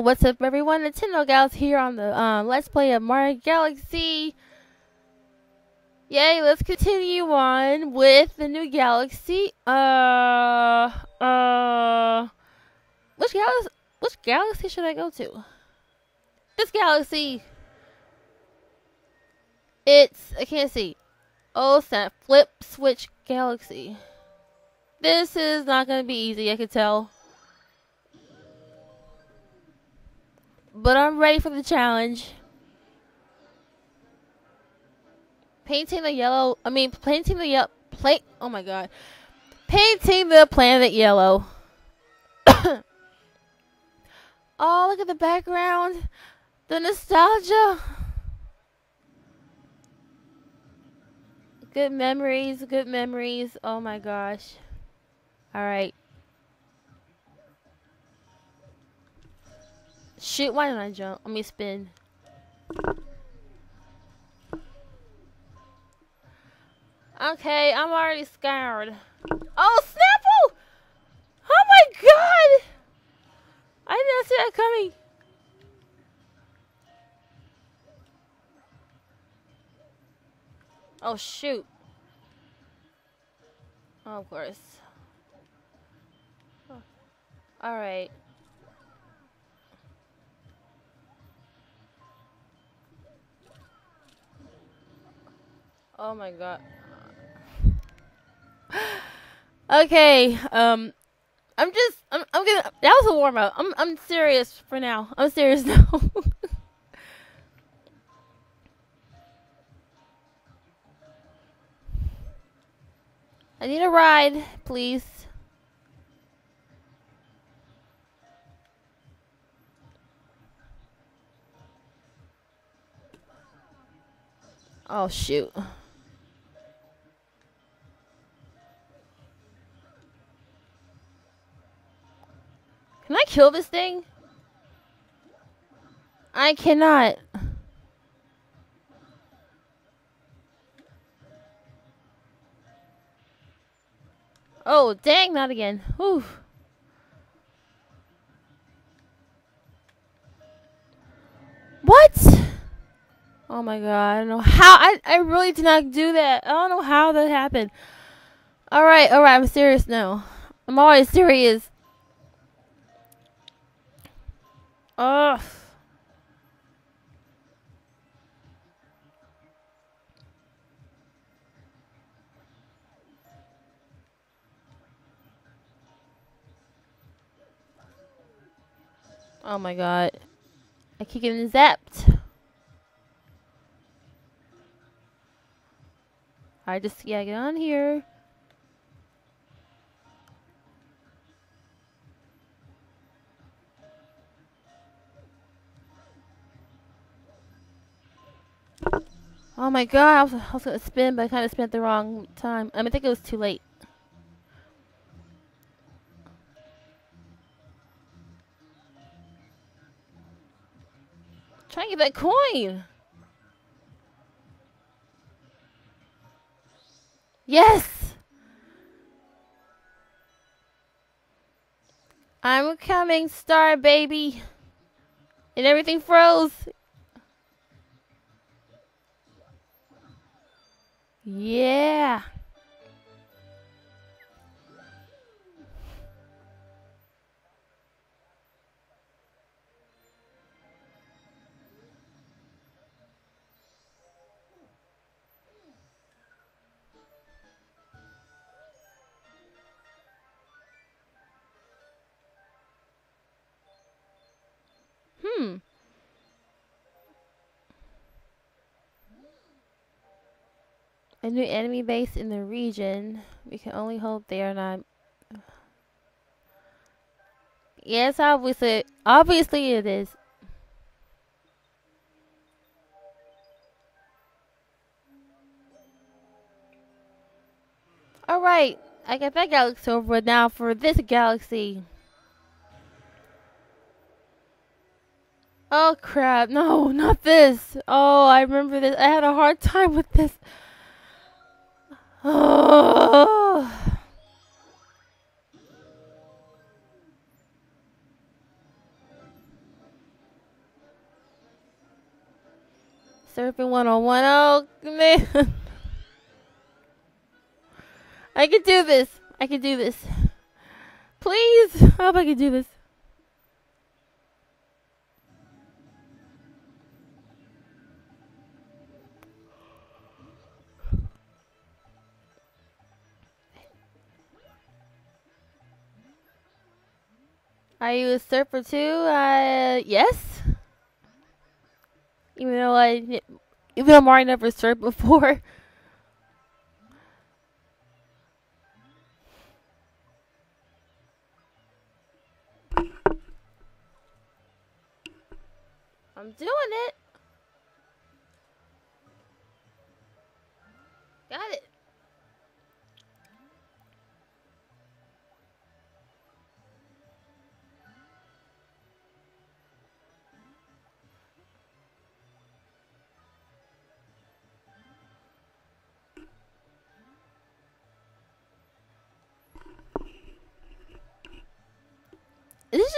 What's up, everyone? Nintendo Gals here on the um, Let's Play of Mario Galaxy. Yay, let's continue on with the new galaxy. Uh, uh, which galaxy? Which galaxy should I go to? This galaxy. It's I can't see. Oh snap! Flip switch galaxy. This is not gonna be easy. I can tell. But I'm ready for the challenge. Painting the yellow, I mean, painting the yellow, plate, oh my god. Painting the planet yellow. oh, look at the background. The nostalgia. Good memories, good memories. Oh my gosh. Alright. Shoot, why didn't I jump? Let me spin. Okay, I'm already scared. Oh, Snapple! Oh my god! I did not see that coming. Oh, shoot. Oh, of course. Alright. Oh my god. okay, um I'm just I'm I'm gonna that was a warm up. I'm I'm serious for now. I'm serious now. I need a ride, please. Oh shoot. Can I kill this thing? I cannot. Oh, dang, not again. Whew. What? Oh my god, I don't know how. I, I really did not do that. I don't know how that happened. Alright, alright, I'm serious now. I'm always serious. Ugh. Oh my god. I keep getting zapped. I just, yeah, get on here. Oh my god, I was, I was gonna spin, but I kind of spent the wrong time. I, mean, I think it was too late. Try and get that coin. Yes! I'm coming, star baby. And everything froze. Yeah. Hmm. A new enemy base in the region. We can only hope they are not. Yes, obviously, obviously it is. Alright, I got that galaxy over now for this galaxy. Oh crap, no, not this. Oh, I remember this. I had a hard time with this. Oh. Surfing 101. Oh, man. I can do this. I can do this. Please. I hope I can do this. Are you a surfer too? Uh, yes. Even though I, even though Mario never surfed before. I'm doing it.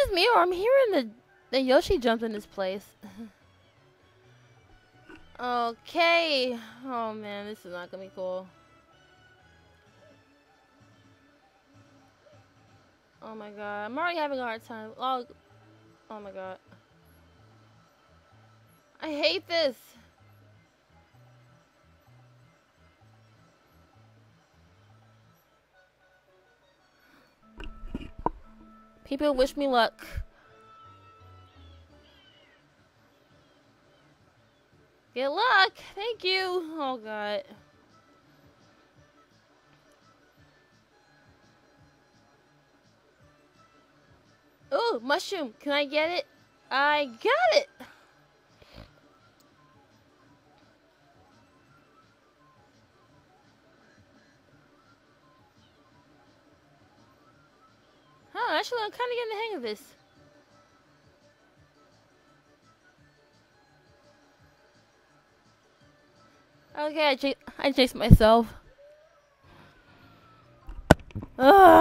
Just me or I'm hearing the the Yoshi jumped in this place? okay. Oh man, this is not gonna be cool. Oh my god. I'm already having a hard time. Oh, oh my god. I hate this. People wish me luck. Good luck. Thank you. Oh, God. Oh, mushroom. Can I get it? I got it. Huh, actually, I'm kind of getting the hang of this. Okay, I, I chased myself. Ugh.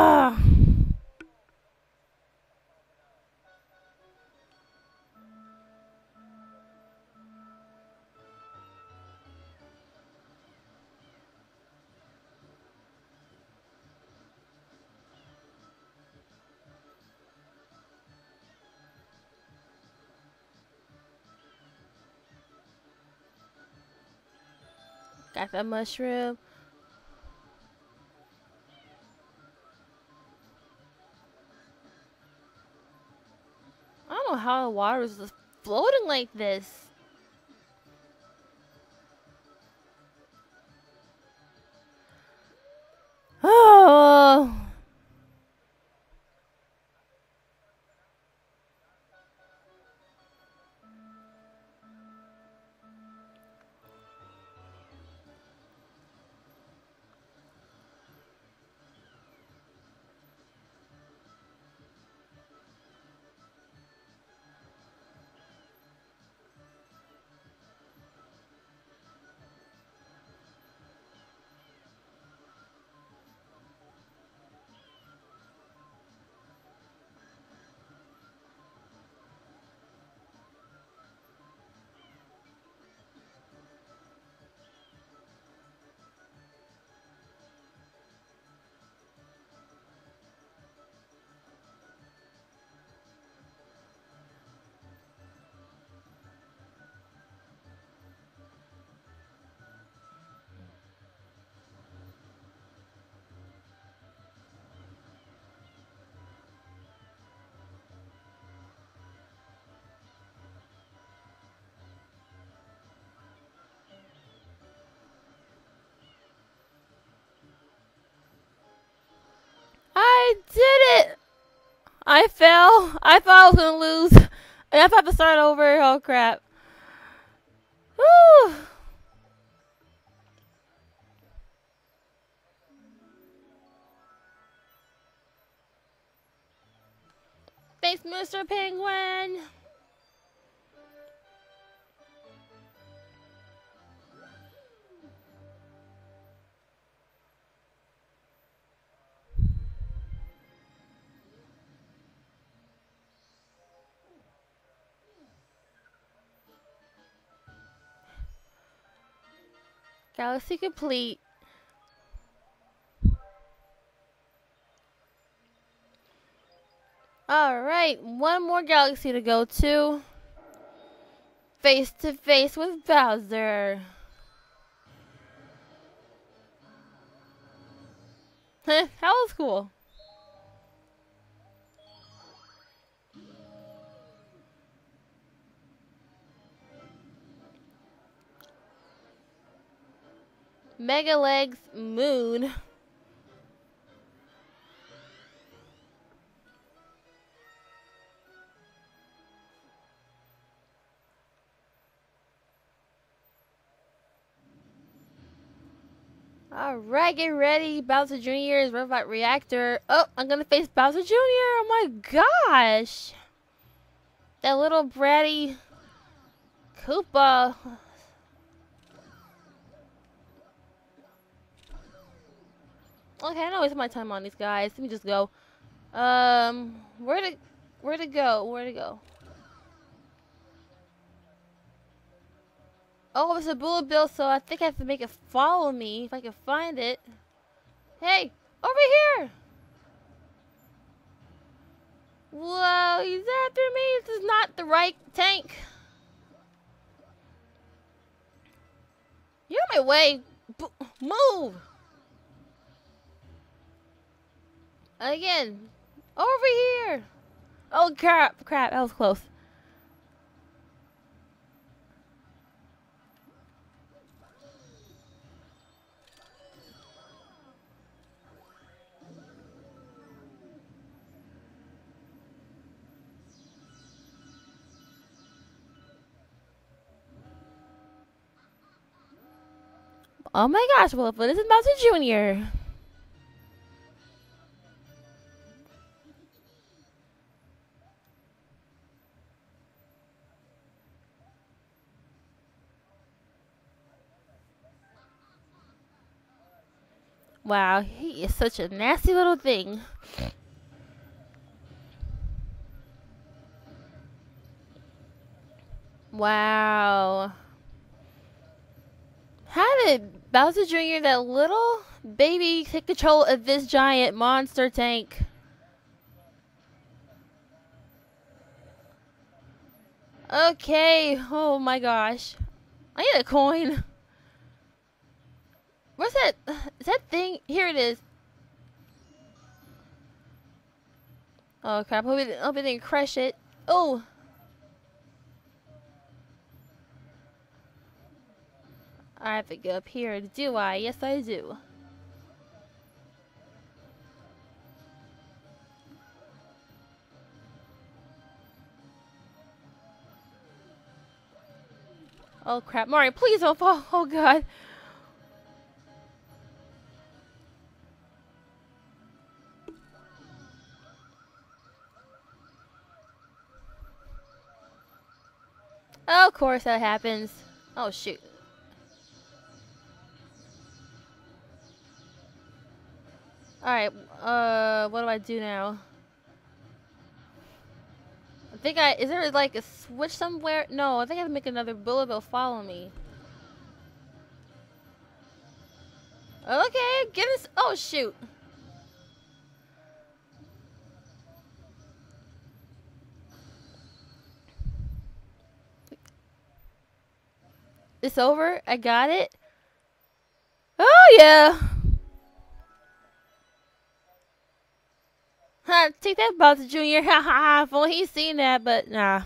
Got mushroom. I don't know how the water is just floating like this. I fell. I thought I was gonna lose. And I thought to start over. Oh crap. Whew. Thanks, Mr. Penguin. Galaxy complete. Alright, one more galaxy to go to. Face to face with Bowser. that was cool. Mega Legs Moon. Alright, get ready. Bowser Jr. is Robot Reactor. Oh, I'm gonna face Bowser Jr. Oh my gosh. That little bratty Koopa. Okay, I know it's my time on these guys. Let me just go. Um, where to, where to go? Where to go? Oh, it's a bullet bill, so I think I have to make it follow me if I can find it. Hey, over here! Whoa, he's after me. This is not the right tank. You're in my way. B move! Again. Over here. Oh, crap. Crap. That was close. Oh my gosh, Well, this is Bowser Jr. Wow, he is such a nasty little thing. Wow. How did Bowser Jr., that little baby, take control of this giant monster tank? Okay, oh my gosh. I need a coin. Where's that? Is that thing? Here it is. Oh crap! Hope it, hope it didn't crush it. Oh. I have to go up here, do I? Yes, I do. Oh crap, Mario, please don't fall. Oh god. Course that happens. Oh, shoot. Alright, uh, what do I do now? I think I, is there like a switch somewhere? No, I think I have to make another bullet bill follow me. Okay, get us, oh shoot. It's over. I got it. Oh, yeah. Huh, take that, Bowser Jr. Ha ha ha. Only he's seen that, but nah.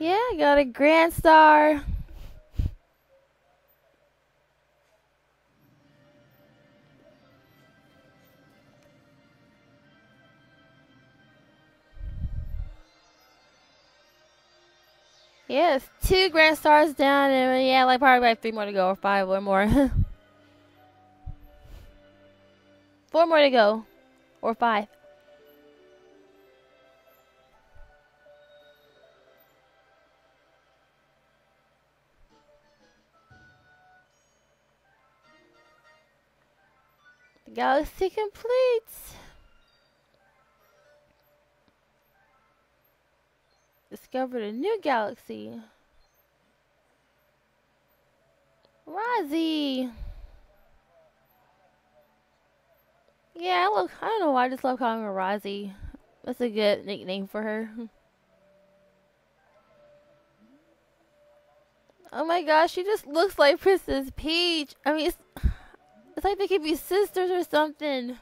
Yeah, I got a Grand Star. Yes, two grand stars down, and uh, yeah, like probably like three more to go, or five or more. Four more to go, or five. Galaxy completes. Discovered a new galaxy. Rozzy. Yeah, I, look, I don't know why I just love calling her Rozzy. That's a good nickname for her. Oh my gosh, she just looks like Princess Peach. I mean, it's, it's like they could be sisters or something.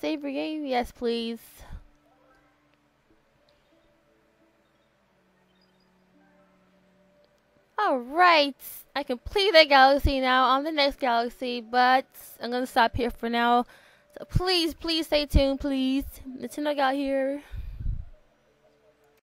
Save your game? Yes, please. Alright, I complete that galaxy now on the next galaxy, but I'm gonna stop here for now. So please, please stay tuned, please. Nintendo got here.